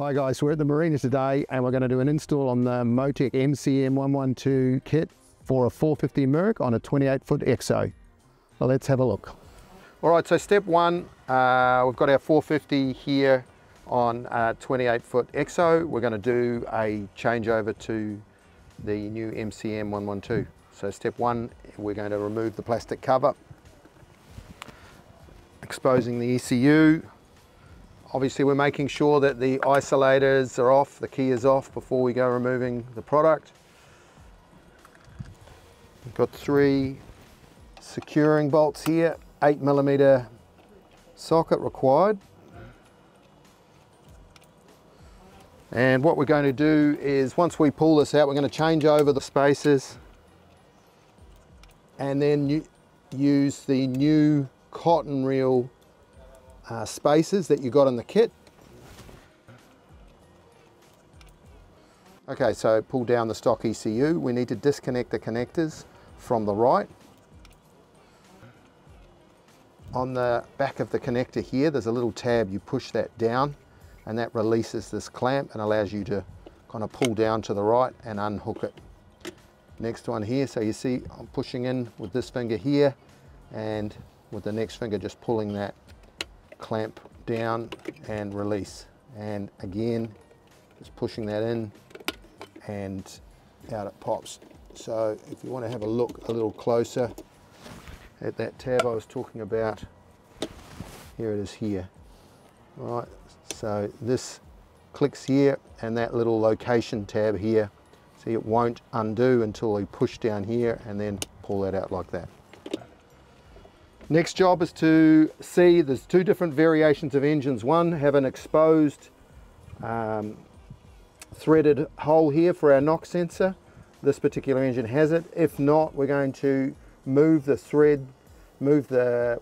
Hi guys, we're at the marina today and we're going to do an install on the Motec MCM112 kit for a 450 Merc on a 28 foot EXO. Well, let's have a look. All right, so step one, uh, we've got our 450 here on a 28 foot EXO. We're going to do a changeover to the new MCM112. So step one, we're going to remove the plastic cover, exposing the ECU, Obviously we're making sure that the isolators are off, the key is off before we go removing the product. We've got three securing bolts here, eight millimeter socket required. And what we're going to do is once we pull this out, we're going to change over the spacers and then use the new cotton reel uh, spacers that you got in the kit. Okay, so pull down the stock ECU. We need to disconnect the connectors from the right. On the back of the connector here, there's a little tab. You push that down and that releases this clamp and allows you to kind of pull down to the right and unhook it. Next one here, so you see I'm pushing in with this finger here and with the next finger just pulling that clamp down and release. And again, just pushing that in and out it pops. So if you want to have a look a little closer at that tab I was talking about, here it is here. All right, so this clicks here and that little location tab here, see it won't undo until we push down here and then pull that out like that. Next job is to see there's two different variations of engines. One have an exposed um, threaded hole here for our knock sensor. This particular engine has it. If not, we're going to move the thread, move the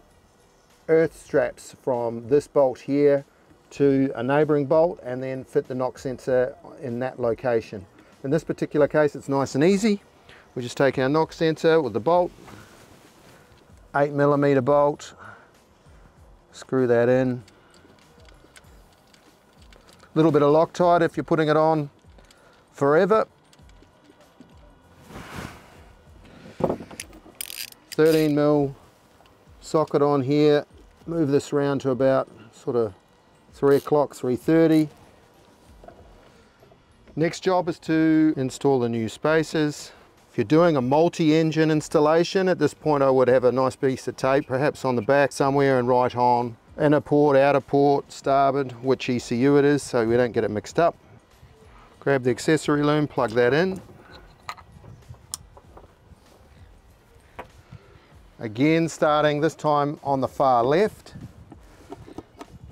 earth straps from this bolt here to a neighboring bolt and then fit the knock sensor in that location. In this particular case, it's nice and easy. We just take our knock sensor with the bolt, eight millimeter bolt. Screw that in. A little bit of Loctite if you're putting it on forever. 13 mil socket on here. Move this around to about sort of three o'clock, 3.30. Next job is to install the new spacers you're doing a multi-engine installation, at this point I would have a nice piece of tape, perhaps on the back somewhere and write on inner port, outer port, starboard, which ECU it is, so we don't get it mixed up. Grab the accessory loom, plug that in. Again, starting this time on the far left,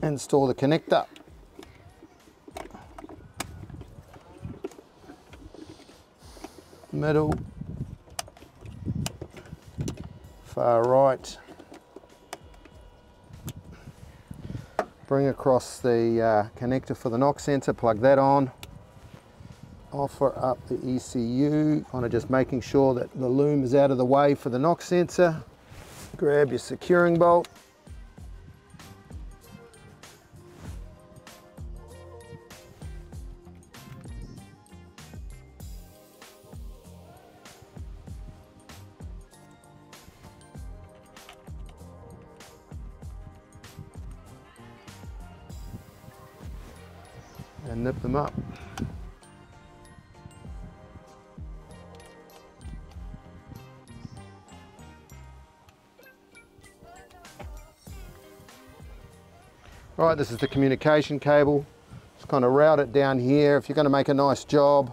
install the connector. Middle, far right. Bring across the uh, connector for the knock sensor, plug that on. Offer up the ECU, kind of just making sure that the loom is out of the way for the knock sensor. Grab your securing bolt, and nip them up. Right, this is the communication cable. Just kind of route it down here. If you're going to make a nice job,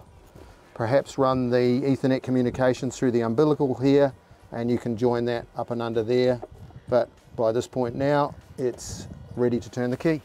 perhaps run the Ethernet communications through the umbilical here and you can join that up and under there. But by this point now, it's ready to turn the key.